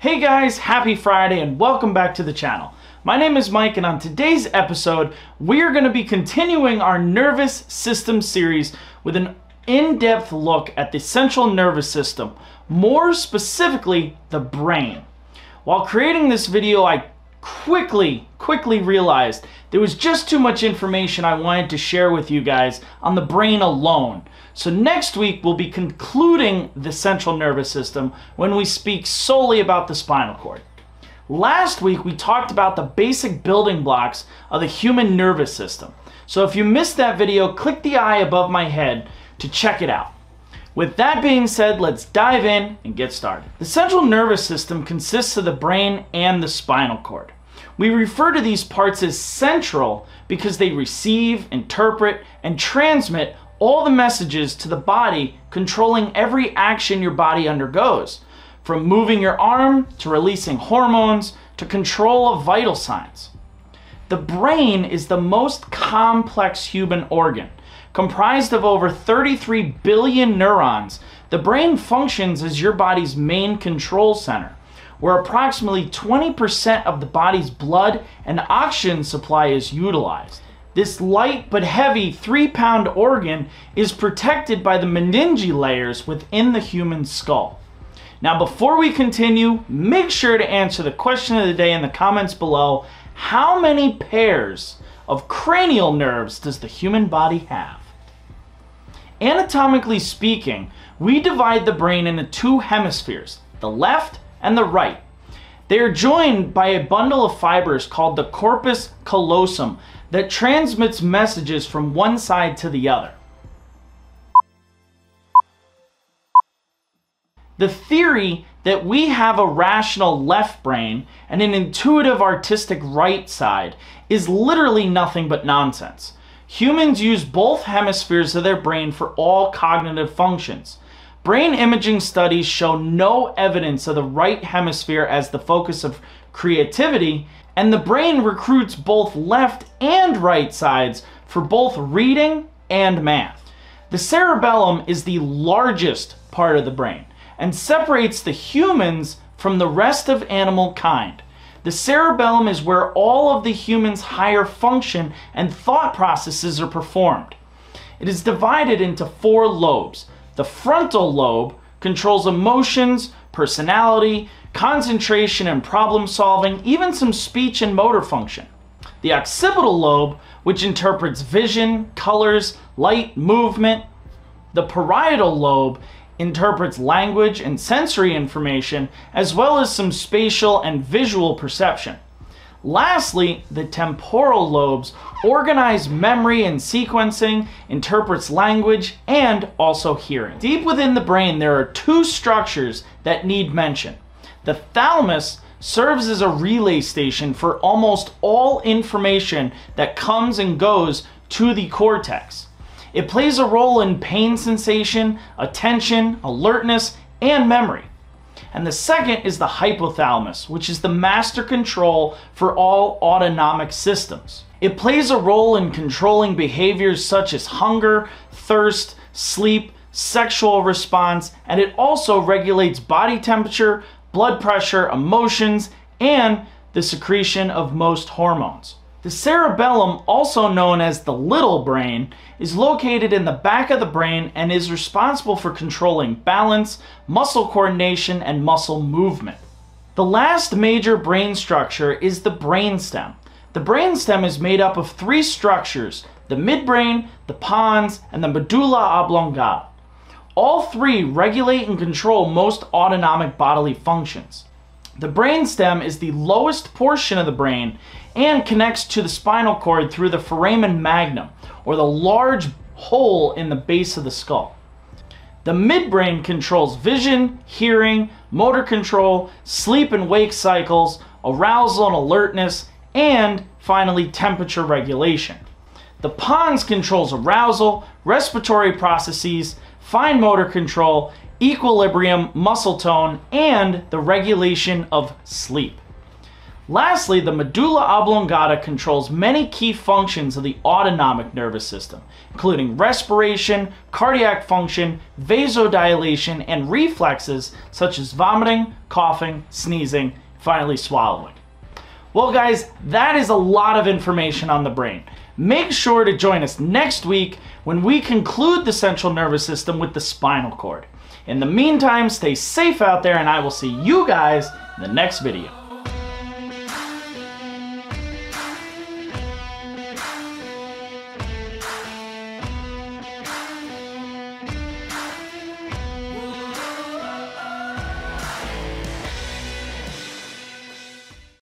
Hey guys, happy Friday and welcome back to the channel. My name is Mike and on today's episode, we are going to be continuing our nervous system series with an in-depth look at the central nervous system, more specifically the brain. While creating this video, I quickly, quickly realized there was just too much information I wanted to share with you guys on the brain alone. So next week we'll be concluding the central nervous system when we speak solely about the spinal cord. Last week we talked about the basic building blocks of the human nervous system. So if you missed that video, click the eye above my head to check it out. With that being said, let's dive in and get started. The central nervous system consists of the brain and the spinal cord. We refer to these parts as central because they receive, interpret, and transmit all the messages to the body, controlling every action your body undergoes, from moving your arm to releasing hormones to control of vital signs. The brain is the most complex human organ. Comprised of over 33 billion neurons, the brain functions as your body's main control center where approximately 20% of the body's blood and oxygen supply is utilized. This light but heavy 3 pound organ is protected by the meninge layers within the human skull. Now before we continue, make sure to answer the question of the day in the comments below. How many pairs of cranial nerves does the human body have? Anatomically speaking, we divide the brain into two hemispheres, the left and the right. They are joined by a bundle of fibers called the corpus callosum that transmits messages from one side to the other. The theory that we have a rational left brain and an intuitive artistic right side is literally nothing but nonsense. Humans use both hemispheres of their brain for all cognitive functions. Brain imaging studies show no evidence of the right hemisphere as the focus of creativity, and the brain recruits both left and right sides for both reading and math. The cerebellum is the largest part of the brain and separates the humans from the rest of animal kind. The cerebellum is where all of the human's higher function and thought processes are performed. It is divided into four lobes the frontal lobe controls emotions, personality, concentration and problem solving, even some speech and motor function. The occipital lobe, which interprets vision, colors, light, movement. The parietal lobe interprets language and sensory information, as well as some spatial and visual perception. Lastly, the temporal lobes organize memory and sequencing, interprets language, and also hearing. Deep within the brain, there are two structures that need mention. The thalamus serves as a relay station for almost all information that comes and goes to the cortex. It plays a role in pain sensation, attention, alertness, and memory. And the second is the hypothalamus, which is the master control for all autonomic systems. It plays a role in controlling behaviors such as hunger, thirst, sleep, sexual response, and it also regulates body temperature, blood pressure, emotions, and the secretion of most hormones. The cerebellum, also known as the little brain, is located in the back of the brain and is responsible for controlling balance, muscle coordination, and muscle movement. The last major brain structure is the brainstem. The brainstem is made up of three structures, the midbrain, the pons, and the medulla oblongata. All three regulate and control most autonomic bodily functions. The brainstem is the lowest portion of the brain and connects to the spinal cord through the foramen magnum, or the large hole in the base of the skull. The midbrain controls vision, hearing, motor control, sleep and wake cycles, arousal and alertness, and finally temperature regulation. The pons controls arousal, respiratory processes, fine motor control, equilibrium, muscle tone, and the regulation of sleep. Lastly, the medulla oblongata controls many key functions of the autonomic nervous system, including respiration, cardiac function, vasodilation, and reflexes such as vomiting, coughing, sneezing, finally swallowing. Well, guys, that is a lot of information on the brain. Make sure to join us next week when we conclude the central nervous system with the spinal cord. In the meantime, stay safe out there, and I will see you guys in the next video.